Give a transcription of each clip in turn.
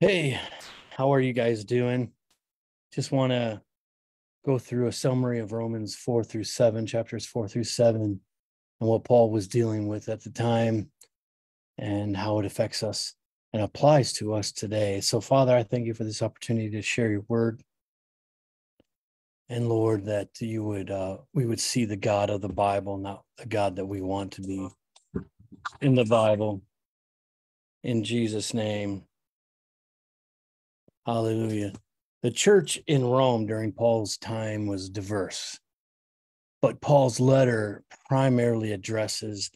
Hey, how are you guys doing? Just want to go through a summary of Romans 4 through 7, chapters 4 through 7, and what Paul was dealing with at the time and how it affects us and applies to us today. So, Father, I thank you for this opportunity to share your word. And Lord, that you would uh, we would see the God of the Bible, not the God that we want to be in the Bible. In Jesus' name. Hallelujah. The church in Rome during Paul's time was diverse, but Paul's letter primarily addresses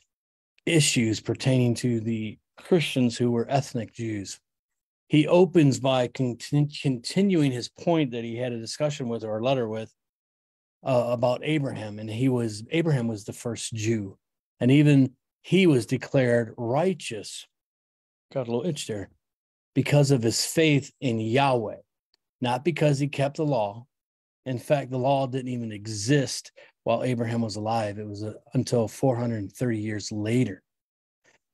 issues pertaining to the Christians who were ethnic Jews. He opens by continu- continuing his point that he had a discussion with or a letter with uh, about Abraham, and he was Abraham was the first Jew, and even he was declared righteous. Got a little itch there because of his faith in Yahweh, not because he kept the law. In fact, the law didn't even exist while Abraham was alive. It was uh, until 430 years later.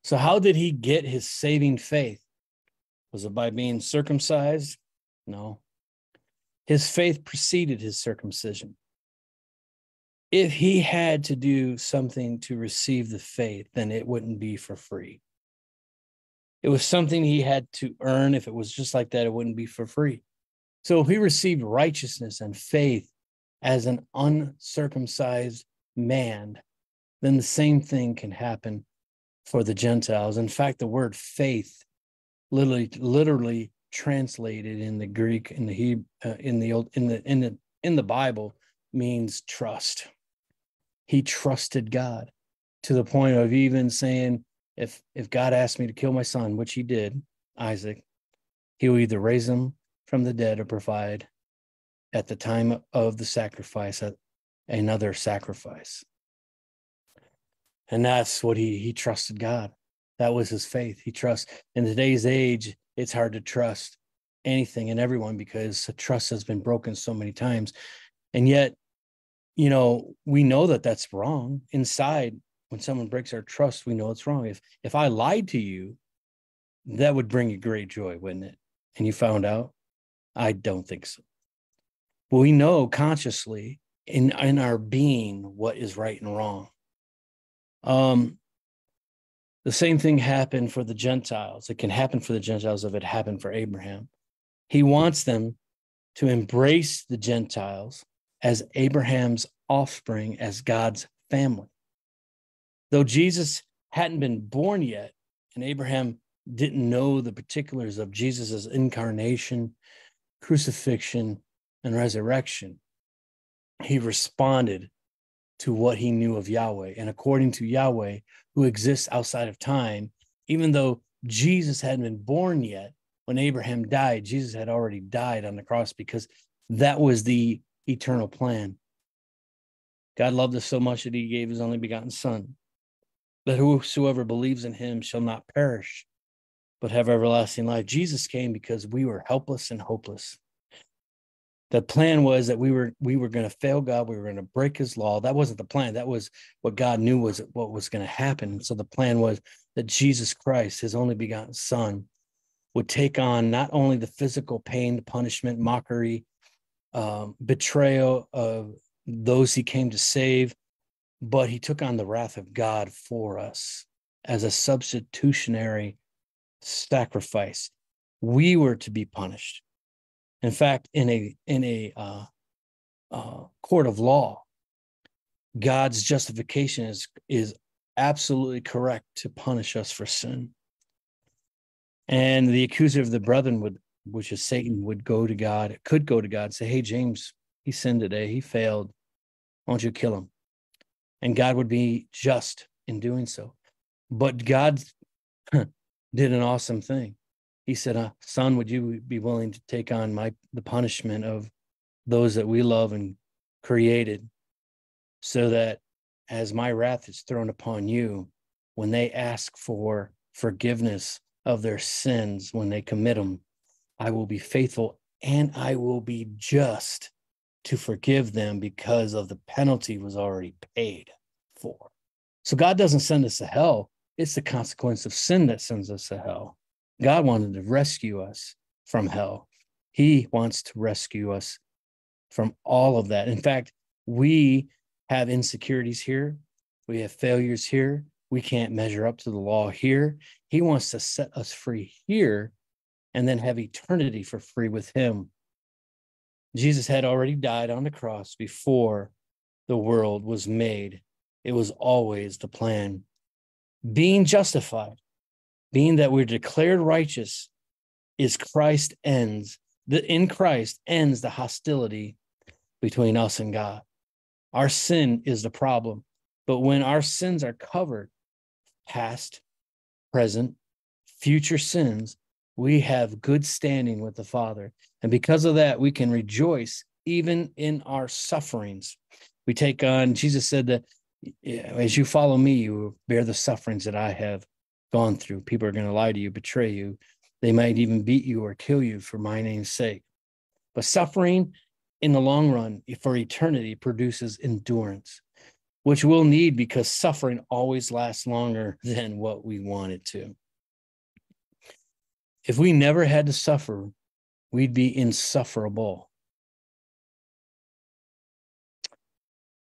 So, how did he get his saving faith? Was it by being circumcised? No. His faith preceded his circumcision. If he had to do something to receive the faith, then it wouldn't be for free. It was something he had to earn. If it was just like that, it wouldn't be for free. So if he received righteousness and faith as an uncircumcised man, then the same thing can happen for the Gentiles. In fact, the word faith literally literally translated in the Greek in the Hebrew uh, in the old in the in the in the Bible means trust. He trusted God to the point of even saying, if if God asked me to kill my son, which he did, Isaac, he will either raise him from the dead or provide at the time of the sacrifice another sacrifice. And that's what he he trusted God. That was his faith. He trusts in today's age, it's hard to trust anything and everyone because trust has been broken so many times. And yet, you know, we know that that's wrong. Inside, when someone breaks our trust, we know it's wrong. If if I lied to you, that would bring you great joy, wouldn't it? And you found out? I don't think so. But we know consciously in, in our being what is right and wrong. Um, the same thing happened for the Gentiles. It can happen for the Gentiles if it happened for Abraham. He wants them to embrace the Gentiles as Abraham's offspring, as God's family. Though Jesus hadn't been born yet, and Abraham didn't know the particulars of Jesus' incarnation, crucifixion, and resurrection, he responded to what he knew of Yahweh. And according to Yahweh, who exists outside of time, even though Jesus hadn't been born yet, when Abraham died, Jesus had already died on the cross because that was the eternal plan. God loved us so much that he gave his only begotten son that whosoever believes in him shall not perish, but have everlasting life. Jesus came because we were helpless and hopeless. The plan was that we were we were going to fail God. We were going to break His law. That wasn't the plan. That was what God knew was what was going to happen. So the plan was that Jesus Christ, His only begotten Son, would take on not only the physical pain, the punishment, mockery, um, betrayal of those He came to save, but he took on the wrath of God for us as a substitutionary sacrifice. We were to be punished. In fact, in a in a uh, uh, court of law, God's justification is is absolutely correct to punish us for sin. And the accuser of the brethren would, which is Satan, would go to God, could go to God say, Hey, James, he sinned today. He failed. Why don't you kill him? And God would be just in doing so. But God did an awesome thing. He said, uh, "Son, would you be willing to take on my the punishment of those that we love and created, so that as my wrath is thrown upon you, when they ask for forgiveness of their sins when they commit them, I will be faithful and I will be just to forgive them because of the penalty was already paid for. So God doesn't send us to hell. It's the consequence of sin that sends us to hell. God wanted to rescue us from hell. He wants to rescue us from all of that. In fact, we have insecurities here, we have failures here, we can't measure up to the law here. He wants to set us free here and then have eternity for free with Him. Jesus had already died on the cross before the world was made. It was always the plan. Being justified, being that we're declared righteous, is Christ ends. The in Christ ends the hostility between us and God. Our sin is the problem. But when our sins are covered, past, present, future sins, we have good standing with the Father. And because of that, we can rejoice even in our sufferings. We take on, Jesus said that as you follow me, you bear the sufferings that I have gone through. People are going to lie to you, betray you. They might even beat you or kill you for my name's sake. But suffering in the long run for eternity produces endurance, which we'll need because suffering always lasts longer than what we want it to. If we never had to suffer, we'd be insufferable.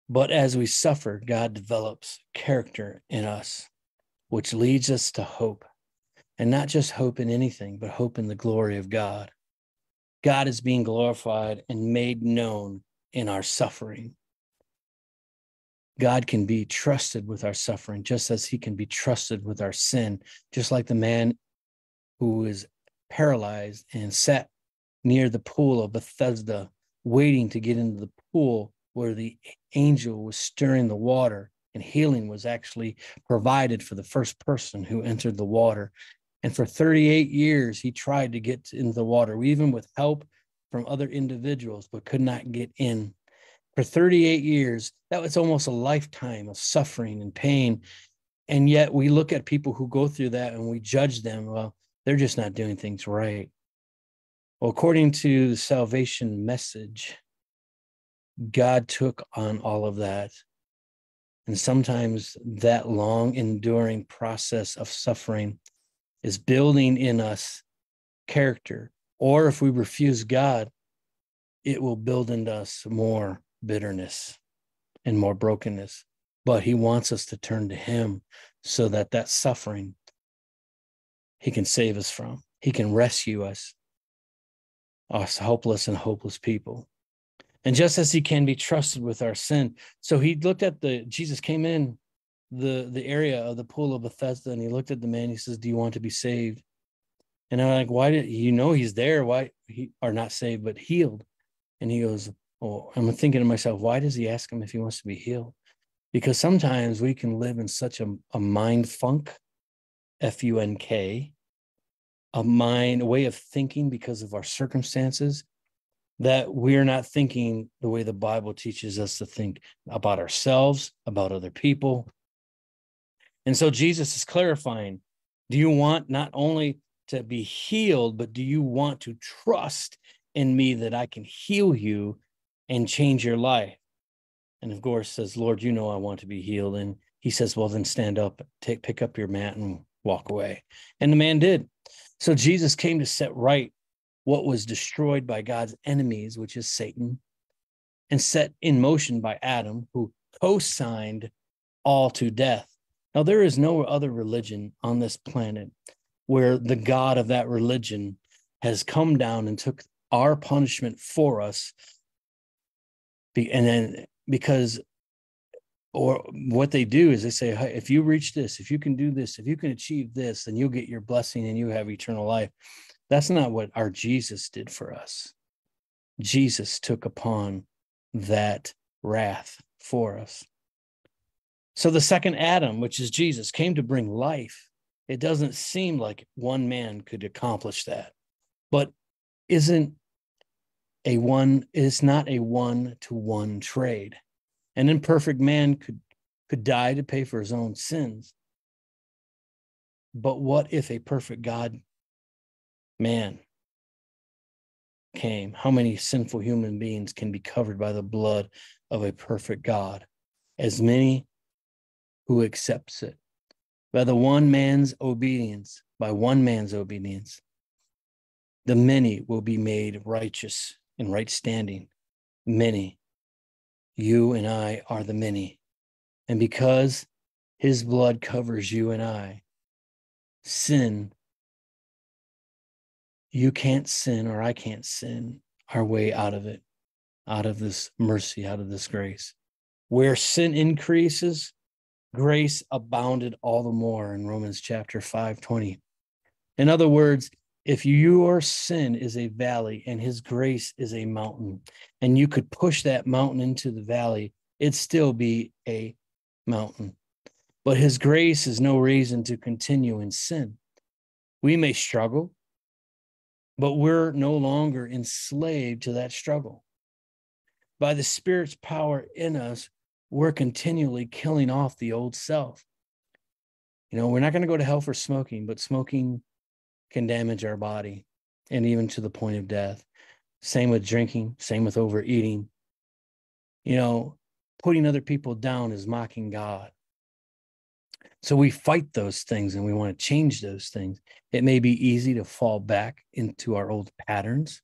But as we suffer, God develops character in us, which leads us to hope. And not just hope in anything, but hope in the glory of God. God is being glorified and made known in our suffering. God can be trusted with our suffering, just as he can be trusted with our sin, just like the man who is paralyzed and sat near the pool of Bethesda, waiting to get into the pool where the angel was stirring the water and healing was actually provided for the first person who entered the water. And for 38 years, he tried to get into the water, even with help from other individuals, but could not get in. For 38 years, that was almost a lifetime of suffering and pain. And yet we look at people who go through that and we judge them. Well, they're just not doing things right. Well, according to the salvation message, God took on all of that. And sometimes that long enduring process of suffering is building in us character. Or if we refuse God, it will build in us more bitterness and more brokenness. But He wants us to turn to Him so that that suffering He can save us from, He can rescue us, us hopeless and hopeless people. And just as He can be trusted with our sin. So He looked at the, Jesus came in the the area of the pool of Bethesda and he looked at the man. He says, "Do you want to be saved?" And I'm like, "Why did you know he's there? Why he are not saved but healed?" And he goes, "Oh, I'm thinking to myself, why does he ask him if he wants to be healed?" Because sometimes we can live in such a, a mind funk, F U N K, a mind, a way of thinking because of our circumstances that we're not thinking the way the Bible teaches us to think about ourselves, about other people, and so Jesus is clarifying do you want not only to be healed, but do you want to trust in me that I can heal you and change your life? And of course, says, Lord, you know I want to be healed. And he says, Well, then stand up, take pick up your mat and walk away. And the man did. So Jesus came to set right what was destroyed by God's enemies, which is Satan, and set in motion by Adam, who co-signed all to death. Now, there is no other religion on this planet where the God of that religion has come down and took our punishment for us. And then because, or what they do is they say, hey, if you reach this, if you can do this, if you can achieve this, then you'll get your blessing and you have eternal life. That's not what our Jesus did for us. Jesus took upon that wrath for us. So the second Adam, which is Jesus, came to bring life. It doesn't seem like one man could accomplish that. But isn't a one is not a one to one trade. An imperfect man could could die to pay for his own sins. But what if a perfect God man came? How many sinful human beings can be covered by the blood of a perfect God? As many who accepts it. By the one man's obedience, by one man's obedience, The many will be made righteous in right standing. Many. You and I are the many. And because his blood covers you and I, sin, you can't sin or I can't sin our way out of it, out of this mercy, out of this grace. Where sin increases, grace abounded all the more in Romans chapter 5 20. In other words, if your sin is a valley and his grace is a mountain, and you could push that mountain into the valley, it'd still be a mountain. But his grace is no reason to continue in sin. We may struggle, but we're no longer enslaved to that struggle. By the Spirit's power in us, we're continually killing off the old self. You know, we're not going to go to hell for smoking, but smoking can damage our body and even to the point of death. Same with drinking, same with overeating. You know, putting other people down is mocking God. So we fight those things and we want to change those things. It may be easy to fall back into our old patterns,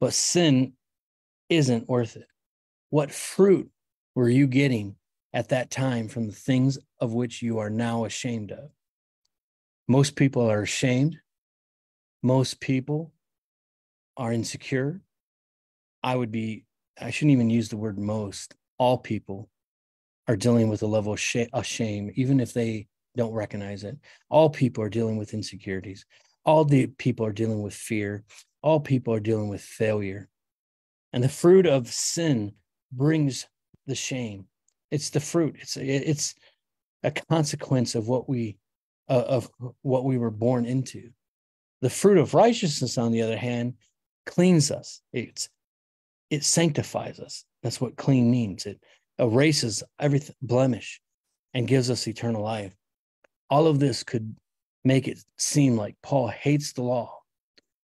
but sin isn't worth it. What fruit were you getting at that time from the things of which you are now ashamed of? Most people are ashamed. Most people are insecure. I would be, I shouldn't even use the word most. All people are dealing with a level of shame, even if they don't recognize it. All people are dealing with insecurities. All the people are dealing with fear. All people are dealing with failure. And the fruit of sin brings the shame. It's the fruit. It's it's a consequence of what we uh, of what we were born into. The fruit of righteousness, on the other hand, cleans us. It's it sanctifies us. That's what clean means. It erases every blemish and gives us eternal life. All of this could make it seem like Paul hates the law,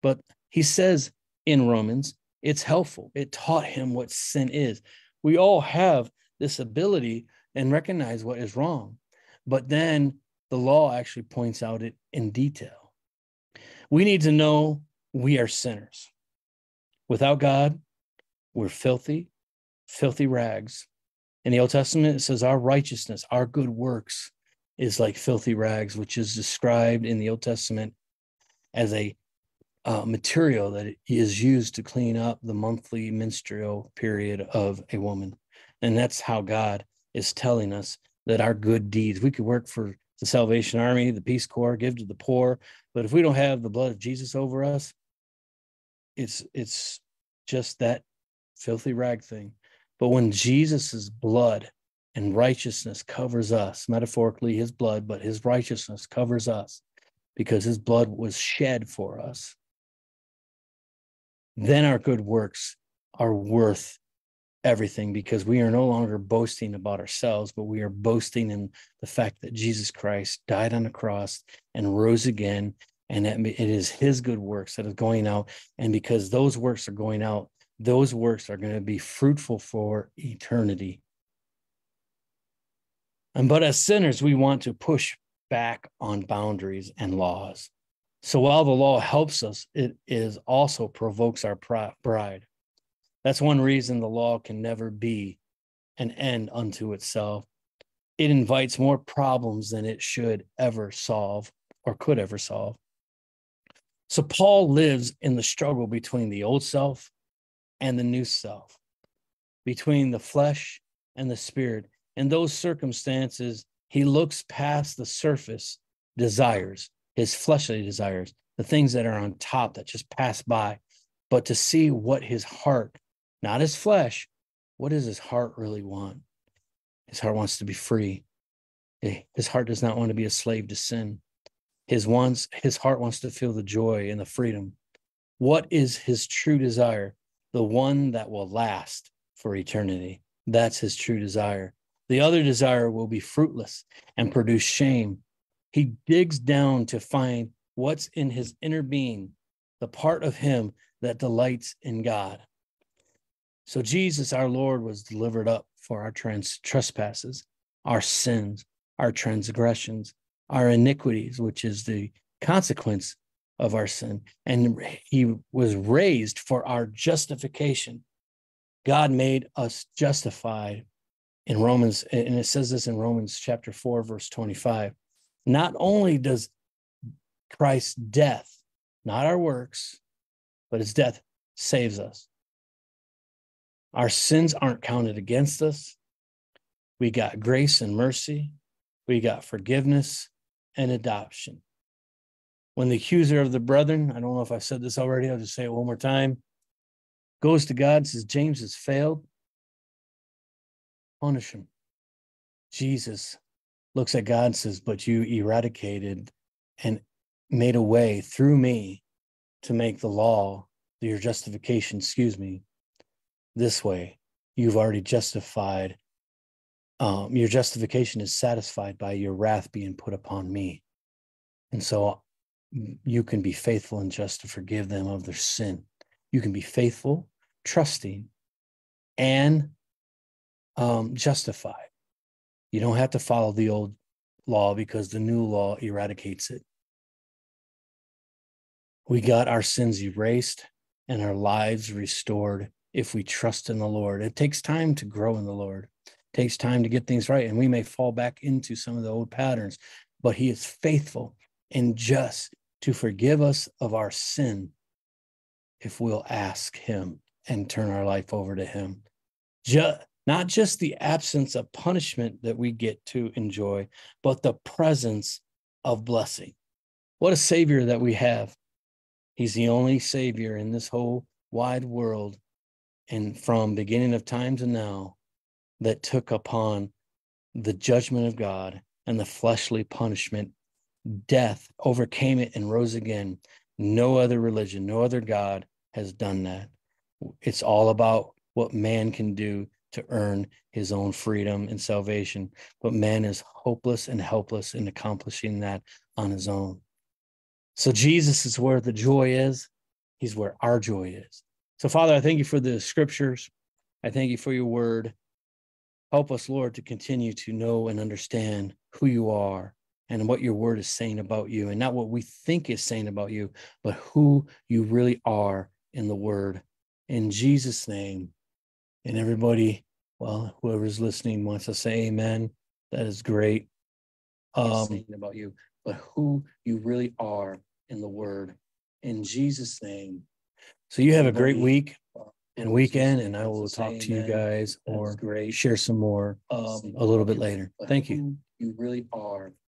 but he says in Romans, it's helpful. It taught him what sin is we all have this ability and recognize what is wrong. But then the law actually points out it in detail. We need to know we are sinners. Without God, we're filthy, filthy rags. In the Old Testament, it says our righteousness, our good works is like filthy rags, which is described in the Old Testament as a uh, material that is used to clean up the monthly menstrual period of a woman. And that's how God is telling us that our good deeds, we could work for the Salvation Army, the Peace Corps, give to the poor, but if we don't have the blood of Jesus over us, it's it's just that filthy rag thing. But when Jesus's blood and righteousness covers us, metaphorically his blood, but his righteousness covers us because his blood was shed for us then our good works are worth everything because we are no longer boasting about ourselves, but we are boasting in the fact that Jesus Christ died on the cross and rose again. And that it is his good works that is going out. And because those works are going out, those works are going to be fruitful for eternity. And but as sinners, we want to push back on boundaries and laws. So while the law helps us, it is also provokes our pride. That's one reason the law can never be an end unto itself. It invites more problems than it should ever solve or could ever solve. So Paul lives in the struggle between the old self and the new self, between the flesh and the spirit. In those circumstances, he looks past the surface desires his fleshly desires, the things that are on top that just pass by, but to see what his heart, not his flesh, what does his heart really want? His heart wants to be free. Eh, his heart does not want to be a slave to sin. His wants his heart wants to feel the joy and the freedom. What is his true desire? The one that will last for eternity. That's his true desire. The other desire will be fruitless and produce shame he digs down to find what's in his inner being, the part of him that delights in God. So Jesus, our Lord, was delivered up for our trans- trespasses, our sins, our transgressions, our iniquities, which is the consequence of our sin, and he was raised for our justification. God made us justified in Romans, and it says this in Romans chapter 4, verse 25. Not only does Christ's death, not our works, but his death saves us. Our sins aren't counted against us. We got grace and mercy. We got forgiveness and adoption. When the accuser of the brethren, I don't know if I've said this already, I'll just say it one more time, goes to God, says, James has failed, punish him. Jesus looks at God and says, But you eradicated and made a way through me to make the law, your justification, excuse me, this way. You've already justified um, your justification is satisfied by your wrath being put upon me. And so mm, you can be faithful and just to forgive them of their sin. You can be faithful, trusting, and um, justified. You don't have to follow the old law because the new law eradicates it. We got our sins erased and our lives restored if we trust in the Lord. It takes time to grow in the Lord. It takes time to get things right and we may fall back into some of the old patterns but he is faithful and just to forgive us of our sin if we'll ask him and turn our life over to him. Just not just the absence of punishment that we get to enjoy but the presence of blessing. What a savior that we have. He's the only savior in this whole wide world and from beginning of time to now that took upon the judgment of God and the fleshly punishment, death, overcame it and rose again. No other religion, no other God has done that. It's all about what man can do to earn his own freedom and salvation. But man is hopeless and helpless in accomplishing that on his own. So Jesus is where the joy is. He's where our joy is. So, Father, I thank you for the scriptures. I thank you for your word. Help us, Lord, to continue to know and understand who you are and what your word is saying about you, and not what we think is saying about you, but who you really are in the word. In Jesus' name. And everybody, well, whoever's listening wants to say amen. That is great. Um, about you, but who you really are in the word. In Jesus' name. So you have a great week and weekend, and I will talk to you guys or share some more um, a little bit later. Thank you. You really are